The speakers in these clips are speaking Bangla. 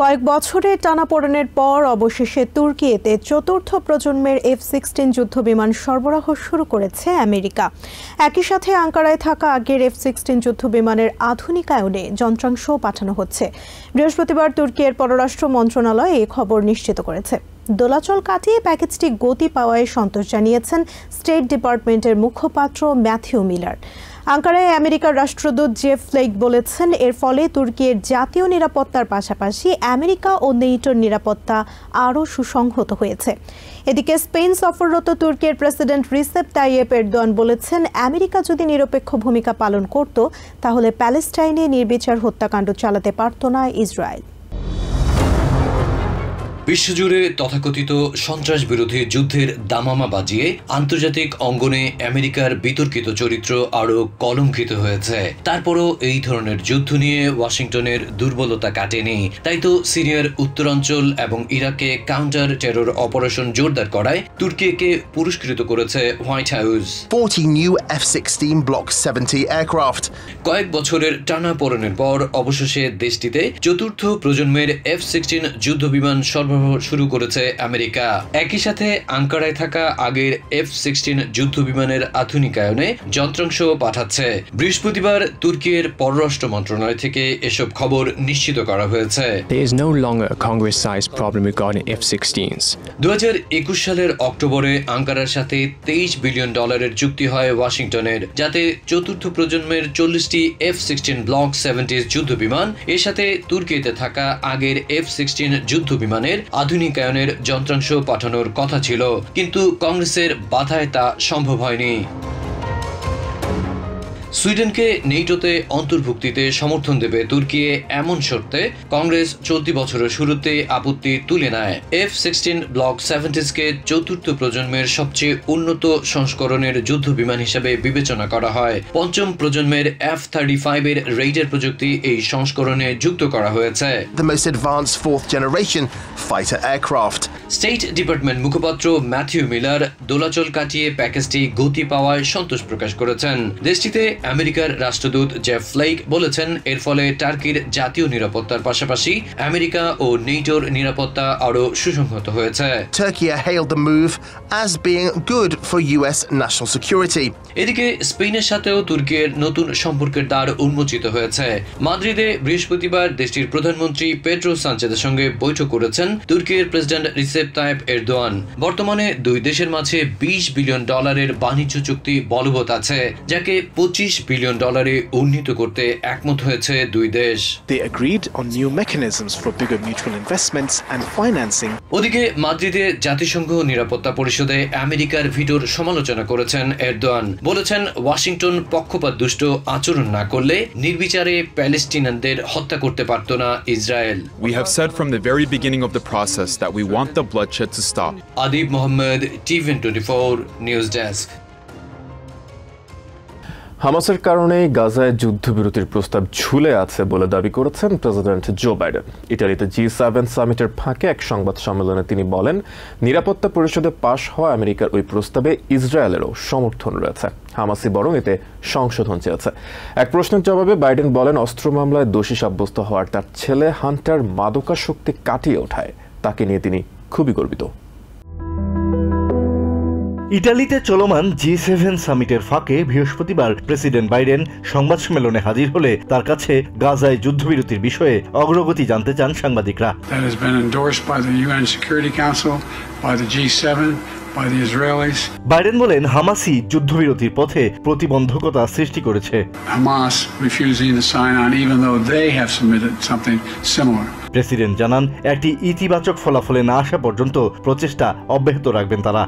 কয়েক বছরের টানাপোড়েনের পর অবশেষে তুর্কিয়েতে চতুর্থ প্রজন্মের এফ সিক্সটিন যুদ্ধবিমান সরবরাহ শুরু করেছে আমেরিকা। একই সাথে আঙ্কারায় থাকা আগের এফ সিক্সটিন যুদ্ধবিমানের আধুনিকায়নে যন্ত্রাংশও পাঠানো হচ্ছে। বৃহস্পতিবার তুর্কির পররাষ্ট্র মন্ত্রণালয় এই খবর নিশ্চিত করেছে। দোলাচল কাটিয়ে প্যাকেজটি গতি পাওয়ায় সন্তোষ জানিয়েছেন স্টেট ডিপার্টমেন্টের মুখপাত্র ম্যাথিউ মিলার। আঙ্কারায় আমেরিকার রাষ্ট্রদূত জেফ ফ্লেক বলেছেন, এর ফলে তুর্কির জাতীয় নিরাপত্তার পাশাপাশি আমেরিকা ও নেইটোর নিরাপত্তা আরও সুসংহত হয়েছে। এদিকে স্পেন সফররত তুর্কির প্রেসিডেন্ট রিসেপ তাইয়েপ এরদোয়ান বলেছেন, আমেরিকা যদি নিরপেক্ষ ভূমিকা পালন করত, তাহলে প্যালেস্টাইনে নির্বিচার হত্যাকাণ্ড চালাতে পারত না ইসরায়েল। বিশ্বজুড়ে তথাকথিত সন্ত্রাস বিরোধী যুদ্ধের দামামা বাজিয়ে আন্তর্জাতিক অঙ্গনে আমেরিকার বিতর্কিত চরিত্র আরও কলঙ্কিত হয়েছে। তারপরও এই ধরনের যুদ্ধ নিয়ে ওয়াশিংটনের দুর্বলতা কাটেনি। তাই তো সিরিয়ার উত্তরাঞ্চল এবং ইরাকে কাউন্টার টেরর অপারেশন জোরদার করায় তুর্কিকে পুরস্কৃত করেছে White House. 40 new F 16 Block 70 aircraft. কয়েক বছরের টানা পড়নের পর অবশেষে দেশটিতে চতুর্থ প্রজন্মের এফ সিক্সটিন যুদ্ধ বিমান সরবরাহ শুরু করেছে আমেরিকা। একই সাথে আঙ্কারায় থাকা আগের এফ সিক্সটিন যুদ্ধ বিমানের আধুনিকায়নে যন্ত্রাংশ পাঠাচ্ছে। বৃহস্পতিবার তুর্কির পররাষ্ট্র মন্ত্রণালয় থেকে এসব খবর নিশ্চিত করা হয়েছে। There is no longer a Congress sized problem regarding F 16s. দু সালের অক্টোবরে আঙ্কারার সাথে তেইশ বিলিয়ন ডলারের চুক্তি হয় ওয়াশিংটনের যাতে চতুর্থ প্রজন্মের চল্লিশটি এফ সিক্সটিন ব্লক সেভেন্টিস যুদ্ধ বিমান এর সাথে তুর্কিতে থাকা আগের এফ সিক্সটিন যুদ্ধ বিমানের আধুনিকায়নের যন্ত্রাংশ পাঠানোর কথা ছিল কিন্তু কংগ্রেসের বাধায় তা সম্ভব হয়নি। সুইডেনকে নেইটোতে অন্তর্ভুক্তিতে সমর্থন দেবে তুর্কি এমন শর্তে কংগ্রেস চলতি বছরের শুরুতে আপত্তি তুলে নেয়। এফ সিক্সটিন ব্লক সেভেন্টিসকে চতুর্থ প্রজন্মের সবচেয়ে উন্নত সংস্করণের যুদ্ধ বিমান হিসেবে বিবেচনা করা হয়। পঞ্চম প্রজন্মের এফ থার্টি ফাইভের রেইডার প্রযুক্তি এই সংস্করণে যুক্ত করা হয়েছে। The most advanced fourth generation fighter aircraft. State Department মুখপাত্র ম্যাথিউ মিলার দোলাচল কাটিয়ে প্যাকেজটি গতি পাওয়ায় সন্তোষ প্রকাশ করেছেন। দেশটিতে আমেরিকার রাষ্ট্রদূত জেফ ফ্লেক বলেছেন এর ফলে টার্কির জাতীয় নিরাপত্তার পাশাপাশি আমেরিকা ও নেটোর নিরাপত্তা আরও সুসংহত হয়েছে. এদিকে স্পেনের সাথেও তুর্কির নতুন সম্পর্কের দ্বার উন্মোচিত হয়েছে। মাদ্রিদে বৃহস্পতিবার দেশটির প্রধানমন্ত্রী পেড্রো সাঞ্চেদের সঙ্গে বৈঠক করেছেন তুর্কির প্রেসিডেন্ট রিসেপ তাইপ এরদোয়ান। বর্তমানে দুই দেশের মাঝে বিশ বিলিয়ন ডলারের বাণিজ্য চুক্তি বলবৎ আছে যাকে পঁচিশ বিলিয়ন ডলারে উন্নীত করতে একমত হয়েছে দুই দেশ They agreed on new mechanisms for bigger mutual investments and financing. ওদিকে মাদ্রিদে জাতিসংঘ নিরাপত্তা পরিষদে আমেরিকার ভিটোর সমালোচনা করেছেন এরদোয়ান বলেছেন ওয়াশিংটন পক্ষপাত দুষ্ট আচরণ না করলে নির্বিচারে প্যালেস্টিনানদের হত্যা করতে পারত না Israel We have said from the very beginning of the process that we want the bloodshed to stop. Adib Mohammad TVN twenty four news desk হামাসের কারণে গাজায় যুদ্ধবিরতির প্রস্তাব ঝুলে আছে বলে দাবি করেছেন প্রেসিডেন্ট জো বাইডেন। ইটালিতে জি সেভেন সামিটের ফাঁকে এক সংবাদ সম্মেলনে তিনি বলেন, নিরাপত্তা পরিষদে পাশ হওয়া আমেরিকার ওই প্রস্তাবে ইসরায়েলেরও সমর্থন রয়েছে। হামাসি বরং এতে সংশোধন চেয়েছে। এক প্রশ্নের জবাবে বাইডেন বলেন, অস্ত্র মামলায় দোষী সাব্যস্ত হওয়ার তার ছেলে হান্টার মাদকাসক্তি কাটিয়ে ওঠায়। তাকে নিয়ে তিনি খুবই গর্বিত। ইটালিতে চলমান জি সেভেন সামিটের ফাঁকে বৃহস্পতিবার প্রেসিডেন্ট বাইডেন সংবাদ সম্মেলনে হাজির হলে তার কাছে গাজায় যুদ্ধবিরতির বিষয়ে অগ্রগতি জানতে চান সাংবাদিকরা। বাইডেন বলেন হামাসি যুদ্ধবিরতির পথে প্রতিবন্ধকতা সৃষ্টি করেছে। Hamas refusing sign on something president জানান একটি ইতিবাচক ফলাফলে না আসা পর্যন্ত প্রচেষ্টা অব্যাহত রাখবেন তারা.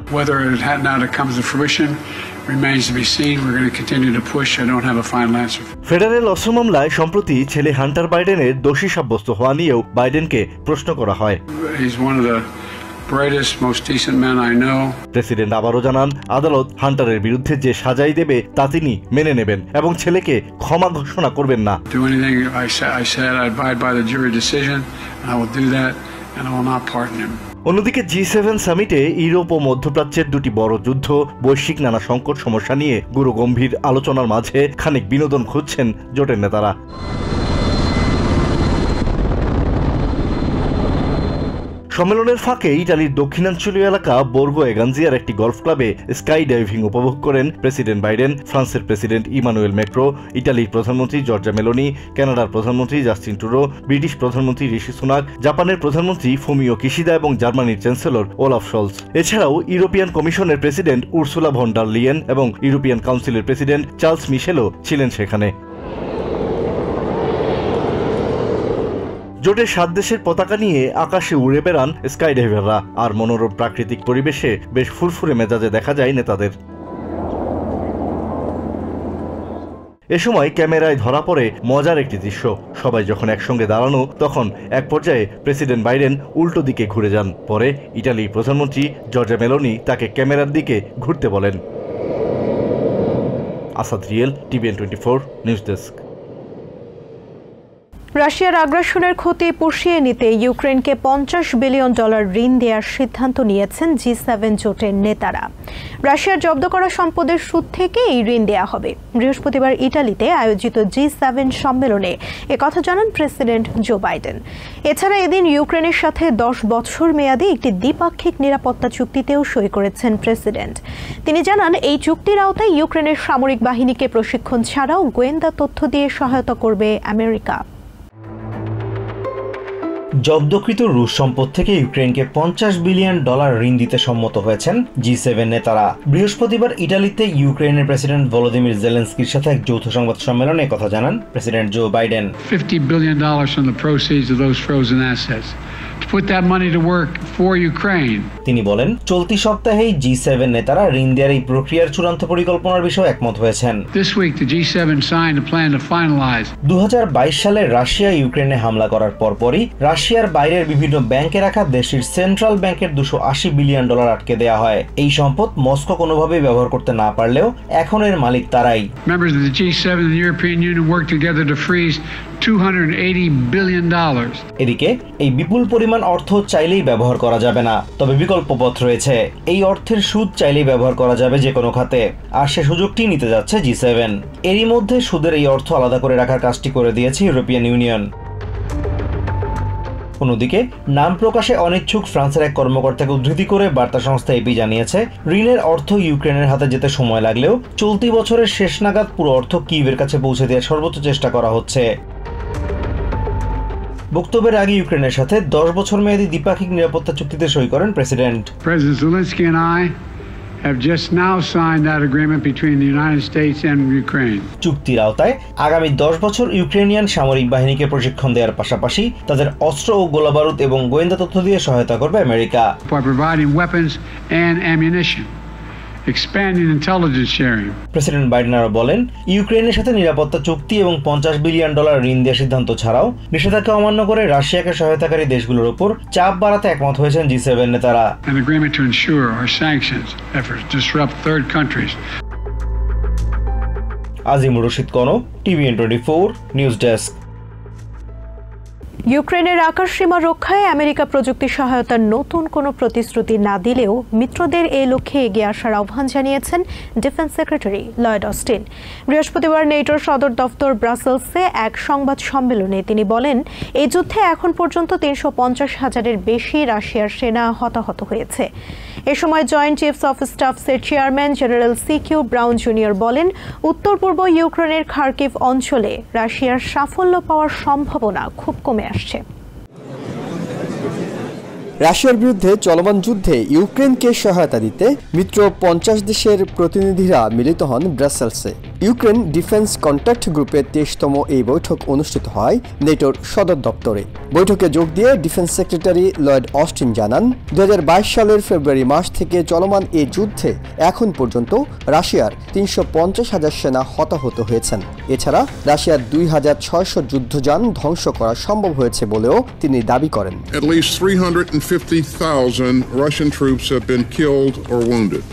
ফেডারেল অস্ত্র মামলায় সম্প্রতি ছেলে হান্টার বাইডেনের দোষী সাব্যস্ত হওয়া নিয়েও বাইডেনকে প্রশ্ন করা হয়। প্রেসিডেন্ট আবারও জানান আদালত হান্টারের বিরুদ্ধে যে সাজাই দেবে তা তিনি মেনে নেবেন এবং ছেলেকে ক্ষমা ঘোষণা করবেন না। Do anything I, sa- I said, I abide by the jury decision, and I will do that, and I will not pardon him. অন্যদিকে জি সেভেন সামিটে ইউরোপ ও মধ্যপ্রাচ্যের দুটি বড় যুদ্ধ বৈশ্বিক নানা সংকট সমস্যা নিয়ে গুরু গম্ভীর আলোচনার মাঝে খানিক বিনোদন খুঁজছেন জোটের নেতারা। সম্মেলনের ফাঁকে ইটালির দক্ষিণাঞ্চলীয় এলাকা বোর্গো এগানজিয়ার একটি গলফ ক্লাবে স্কাই ডাইভিং উপভোগ করেন প্রেসিডেন্ট বাইডেন, ফ্রান্সের প্রেসিডেন্ট ইমানুয়েল ম্যাক্রো, ইটালির প্রধানমন্ত্রী জর্জা মেলোনি, কানাডার প্রধানমন্ত্রী জাস্টিন টুরো ব্রিটিশ প্রধানমন্ত্রী ঋষি সুনাক, জাপানের প্রধানমন্ত্রী ফুমিও কিশিদা এবং জার্মানির চ্যান্সেলর ওলাফ শলস এছাড়াও ইউরোপিয়ান কমিশনের president Ursula von der Leyen এবং ইউরোপিয়ান কাউন্সিলের প্রেসিডেন্ট চার্লস মিশেলও ছিলেন সেখানে। জোটের সাত দেশের পতাকা নিয়ে আকাশে উড়ে বেড়ান স্কাই ডাইভাররা আর মনোরম প্রাকৃতিক পরিবেশে বেশ ফুরফুরে মেজাজে দেখা যায় নেতাদের। এ সময় ক্যামেরায় ধরা পড়ে মজার একটি দৃশ্য। সবাই যখন একসঙ্গে দাঁড়ানো, তখন এক পর্যায়ে প্রেসিডেন্ট বাইডেন উল্টো দিকে ঘুরে যান। পরে ইটালির প্রধানমন্ত্রী জর্জা মেলোনি তাকে ক্যামেরার দিকে ঘুরতে বলেন। Asad Riyel, TVN twenty four, news desk. রাশিয়ার আগ্রাসনের ক্ষতি পুষিয়ে নিতে ইউক্রেনকে পঞ্চাশ বিলিয়ন ডলার ঋণ দেওয়ার সিদ্ধান্ত নিয়েছেন জি সেভেন জোটের নেতারা। রাশিয়ার জব্দ করা সম্পদের সুদ থেকে এই ঋণ দেওয়া হবে। বৃহস্পতিবার ইটালিতে আয়োজিত জি সেভেন সম্মেলনে একথা জানান প্রেসিডেন্ট জো বাইডেন। এছাড়া এদিন ইউক্রেনের সাথে দশ বছর মেয়াদী একটি দ্বিপাক্ষিক নিরাপত্তা চুক্তিতেও সই করেছেন প্রেসিডেন্ট। তিনি জানান, এই চুক্তির আওতায় ইউক্রেনের সামরিক বাহিনীকে প্রশিক্ষণ ছাড়াও গোয়েন্দা তথ্য দিয়ে সহায়তা করবে আমেরিকা। জব্দকৃত রুশ সম্পদ থেকে ইউক্রেনকে পঞ্চাশ বিলিয়ন ডলার ঋণ দিতে সম্মত হয়েছেন জি সেভেন নেতারা। বৃহস্পতিবার ইটালিতে ইউক্রেনের প্রেসিডেন্ট ভলোদিমির জেলেন্সকির সাথে এক যৌথ সংবাদ সম্মেলনে কথা জানান president Joe Biden. $50 billion put that money to work for Ukraine. তিনি বলেন চলতি সপ্তাহেই জি সেভেন নেতারা ঋণ দেওয়ার এই প্রক্রিয়ার চূড়ান্ত পরিকল্পনার বিষয়ে একমত হয়েছেন This week, the G7 signed a plan to finalize দু সালে রাশিয়া ইউক্রেনে হামলা করার পরপরই রাশিয়ার বাইরের বিভিন্ন ব্যাংকে রাখা দেশটির সেন্ট্রাল ব্যাংকের দুশো আশি বিলিয়ন ডলার আটকে দেওয়া হয় এই সম্পদ মস্কো কোনোভাবেই ব্যবহার করতে না পারলেও এখন এর মালিক তারাই Members of the G7 and the European Union worked together to freeze $280 billion. এদিকে, এই বিপুল পরিমাণ অর্থ চাইলেই ব্যবহার করা যাবে না, তবে বিকল্প পথ রয়েছে। এই অর্থের সুদ চাইলেই ব্যবহার করা যাবে যে কোনো খাতে, আর সে সুযোগটি নিতে যাচ্ছে জি সেভেন এরই মধ্যে সুদের এই অর্থ আলাদা করে রাখার কাজটি করে দিয়েছে ইউরোপিয়ান ইউনিয়ন। অন্যদিকে, নাম প্রকাশে অনিচ্ছুক ফ্রান্সের এক কর্মকর্তাকে উদ্ধৃতি করে বার্তা সংস্থা এপি জানিয়েছে, ঋণের অর্থ ইউক্রেনের হাতে যেতে সময় লাগলেও চলতি বছরের শেষ নাগাদ পুরো অর্থ কিভের কাছে পৌঁছে দেওয়ার সর্বোচ্চ চেষ্টা করা হচ্ছে। বক্তব্যের আগে ইউক্রেনের সাথে দশ বছর মেয়াদি দ্বিপাক্ষিক নিরাপত্তা চুক্তিতে সই করেন প্রেসিডেন্ট। চুক্তির আওতায় আগামী দশ বছর ইউক্রেনিয়ান সামরিক বাহিনীকে প্রশিক্ষণ দেওয়ার পাশাপাশি তাদের অস্ত্র ও গোলাবারুদ এবং গোয়েন্দা তথ্য দিয়ে সহায়তা করবে আমেরিকা। প্রেসিডেন্ট বাইডেন আরও বলেন ইউক্রেনের সাথে নিরাপত্তা চুক্তি এবং পঞ্চাশ বিলিয়ন ডলার ঋণ দেওয়ার সিদ্ধান্ত ছাড়াও নিষেধাজ্ঞা অমান্য করে রাশিয়াকে সহায়তাকারী দেশগুলোর উপর চাপ বাড়াতে একমত হয়েছেন জি সেভেন নেতারা। Azimur Rashid Kono TVN twenty four news desk. ইউক্রেনের আকাশসীমা রক্ষায় আমেরিকা প্রযুক্তি সহায়তার নতুন কোনো প্রতিশ্রুতি না দিলেও মিত্রদের এই লক্ষ্যে এগিয়ে আসার আহ্বান জানিয়েছেন ডিফেন্স সেক্রেটারি লয়েড অস্টিন। বৃহস্পতিবার নেটোর সদর দফতর ব্রাসেলসে এক সংবাদ সম্মেলনে তিনি বলেন এই যুদ্ধে এখন পর্যন্ত তিনশো পঞ্চাশ হাজারের বেশি রাশিয়ার সেনা হতাহত হয়েছে। এ সময় joint chiefs of স্টাফসের chairman general C Q Brown junior বলেন উত্তর পূর্ব ইউক্রেনের খার্কিভ অঞ্চলে রাশিয়ার সাফল্য পাওয়ার সম্ভাবনা খুব কমে আসছে। রাশিয়ার বিরুদ্ধে চলমান যুদ্ধে ইউক্রেনকে সহায়তা দিতে মিত্র পঞ্চাশ দেশের প্রতিনিধিরা মিলিত হন ব্রাসেলসে। ইউক্রেন ডিফেন্স কন্ট্যাক্ট গ্রুপের তেইশতম এই বৈঠক অনুষ্ঠিত হয় নেটোর সদর দপ্তরে। বৈঠকে যোগ দিয়ে ডিফেন্স সেক্রেটারি লয়েড অস্টিন জানান দুহাজার বাইশ সালের ফেব্রুয়ারি মাস থেকে চলমান এই যুদ্ধে এখন পর্যন্ত রাশিয়ার তিনশো হাজার সেনা হতাহত হয়েছেন। এছাড়া রাশিয়ার দুই হাজার ছয়শো যুদ্ধযান ধ্বংস করা সম্ভব হয়েছে বলেও তিনি দাবি করেন। At least 350,000 Russian troops have been killed or wounded.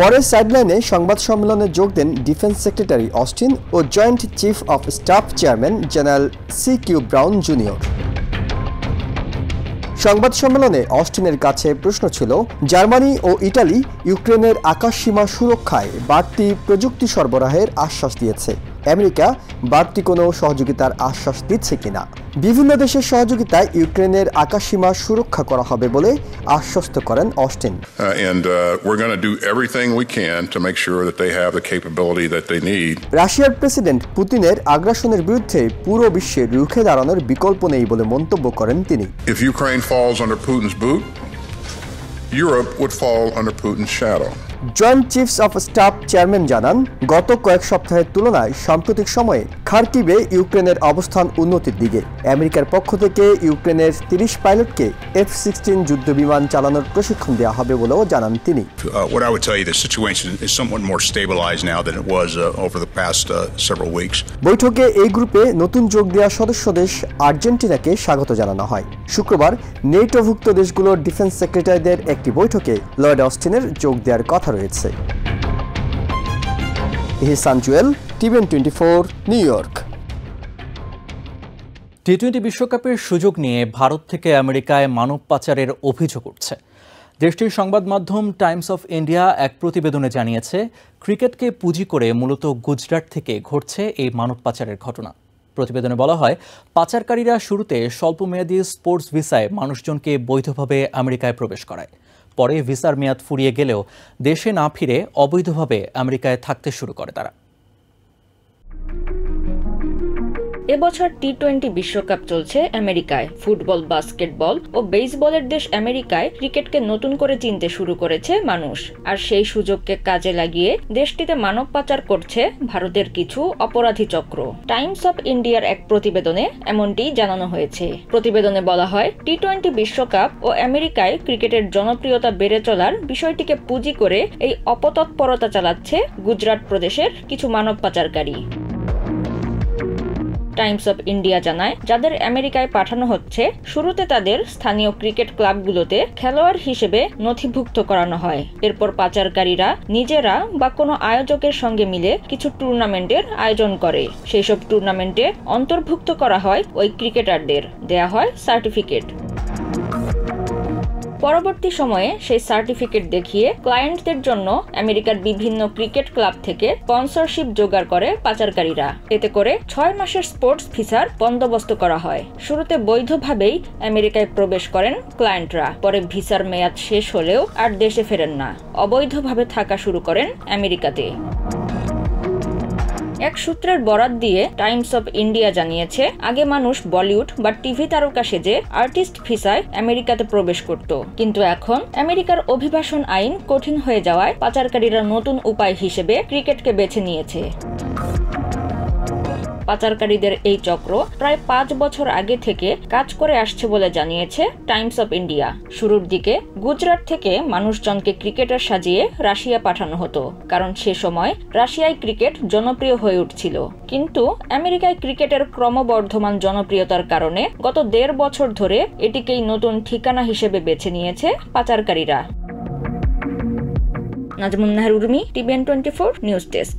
পরে সাইডলাইনে সংবাদ সম্মেলনে যোগ দেন defence secretary Austin O joint chief of staff chairman general C Q Brown junior সংবাদ সম্মেলনে অস্টিনের কাছে প্রশ্ন ছিল, জার্মানি ও ইটালি ইউক্রেনের আকাশসীমা সুরক্ষায় বাড়তি প্রযুক্তি সরবরাহের আশ্বাস দিয়েছে। আমেরিকা বাড়তি কোনো সহযোগিতার আশ্বাস দিচ্ছে কিনা? বিভিন্ন দেশের সহযোগিতায় ইউক্রেনের আকাশসীমা সুরক্ষা করা হবে বলে আশ্বস্ত করেন অস্টিন। রাশিয়ার প্রেসিডেন্ট পুতিনের আগ্রাসনের বিরুদ্ধে পুরো বিশ্বে রুখে দাঁড়ানোর বিকল্প নেই বলে মন্তব্য করেন তিনি। Ukraine falls under Putin's Europe would fall under shadow joint chiefs of staff chairman জানান গত কয়েক সপ্তাহের তুলনায় সাম্প্রতিক সময়ে খার্কিবে ইউক্রেনের অবস্থান উন্নতির দিকে। আমেরিকার পক্ষ থেকে ইউক্রেনের তিরিশ পাইলটকে এফ সিক্সটিন যুদ্ধ বিমান চালানোর প্রশিক্ষণ দেওয়া হবে বলেও জানান তিনি। Uh, uh, uh. বৈঠকে এই গ্রুপে নতুন যোগ দেওয়া সদস্য দেশ আর্জেন্টিনাকে স্বাগত জানানো হয়। শুক্রবার নেটোভুক্ত দেশগুলোর ডিফেন্স সেক্রেটারিদের একটি বৈঠকে লয়েড অস্টিনের যোগ দেওয়ার কথা রয়েছে। Ihsan Jewel TVN twenty four, New York. T twenty বিশ্বকাপের সুযোগ নিয়ে ভারত থেকে আমেরিকায় মানব পাচারের অভিযোগ উঠছে। দেশটির সংবাদ মাধ্যম টাইমস অফ ইন্ডিয়া এক প্রতিবেদনে জানিয়েছে, ক্রিকেটকে পুঁজি করে মূলত গুজরাট থেকে ঘটছে এই মানব পাচারের ঘটনা। প্রতিবেদনে বলা হয়, পাচারকারীরা শুরুতে স্বল্পমেয়াদী স্পোর্টস ভিসায় মানুষজনকে বৈধভাবে আমেরিকায় প্রবেশ করায়। পরে ভিসার মেয়াদ ফুরিয়ে গেলেও দেশে না ফিরে অবৈধভাবে আমেরিকায় থাকতে শুরু করে তারা। এবছর টি টোয়েন্টি বিশ্বকাপ চলছে আমেরিকায়। ফুটবল, বাস্কেটবল ও বেসবলের দেশ আমেরিকায় ক্রিকেটকে নতুন করে চিনতে শুরু করেছে মানুষ। আর সেই সুযোগকে কাজে লাগিয়ে দেশটিতে মানব পাচার করছে ভারতের কিছু অপরাধী চক্র। টাইমস অফ ইন্ডিয়ার এক প্রতিবেদনে এমনটি জানানো হয়েছে। প্রতিবেদনে বলা হয় টি টোয়েন্টি বিশ্বকাপ ও আমেরিকায় ক্রিকেটের জনপ্রিয়তা বেড়ে চলার বিষয়টিকে পুঁজি করে এই অপতৎপরতা চালাচ্ছে গুজরাট প্রদেশের কিছু মানব পাচারকারী। টাইমস অব ইন্ডিয়া জানায়, যাদের আমেরিকায় পাঠানো হচ্ছে, শুরুতে তাদের স্থানীয় ক্রিকেট ক্লাবগুলোতে খেলোয়াড় হিসেবে নথিভুক্ত করানো হয়। এরপর পাচারকারীরা নিজেরা বা কোনো আয়োজকের সঙ্গে মিলে কিছু টুর্নামেন্টের আয়োজন করে। সেই সব টুর্নামেন্টে অন্তর্ভুক্ত করা হয় ওই ক্রিকেটারদের। দেয়া হয় সার্টিফিকেট। পরবর্তী সময়ে সেই সার্টিফিকেট দেখিয়ে ক্লায়েন্টদের জন্য আমেরিকার বিভিন্ন ক্রিকেট ক্লাব থেকে স্পন্সরশিপ জোগাড় করে পাচারকারীরা। এতে করে ছয় মাসের স্পোর্টস ভিসার বন্দোবস্ত করা হয়। শুরুতে বৈধভাবেই আমেরিকায় প্রবেশ করেন ক্লায়েন্টরা পরে ভিসার মেয়াদ শেষ হলেও আর দেশে ফেরেন না। অবৈধভাবে থাকা শুরু করেন আমেরিকাতে। এক সূত্রের বরাত দিয়ে টাইমস অব ইন্ডিয়া জানিয়েছে, আগে মানুষ বলিউড বা টিভি তারকা সেজে আর্টিস্ট ভিসায় আমেরিকাতে প্রবেশ করত। কিন্তু এখন আমেরিকার অভিবাসন আইন কঠিন হয়ে যাওয়ায় পাচারকারীরা নতুন উপায় হিসেবে ক্রিকেটকে বেছে নিয়েছে। পাচারকারীদের এই চক্র প্রায় পাঁচ বছর আগে থেকে কাজ করে আসছে বলে জানিয়েছে টাইমস অফ ইন্ডিয়া। শুরুর দিকে গুজরাট থেকে মানুষজনকে ক্রিকেটার সাজিয়ে রাশিয়া পাঠানো হতো, কারণ সে সময় রাশিয়ায় ক্রিকেট জনপ্রিয় হয়ে উঠছিল। কিন্তু আমেরিকায় ক্রিকেটের ক্রমবর্ধমান জনপ্রিয়তার কারণে গত দেড় বছর ধরে এটিকেই নতুন ঠিকানা হিসেবে বেছে নিয়েছে পাচারকারীরা। Nazmun Nahar Urmi, TVN twenty four news desk.